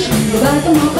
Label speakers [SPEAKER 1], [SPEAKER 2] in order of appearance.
[SPEAKER 1] But the